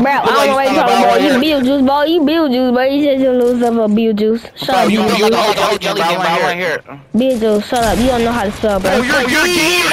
bro. Bro, I don't know what you're talking about. You Beetlejuice, juice You boy. You said you lose stuff. Shut Bro, up, you you, a little jelly bean, bro. I want shut up. You don't know how to spell, bro. Oh, you're you're gay.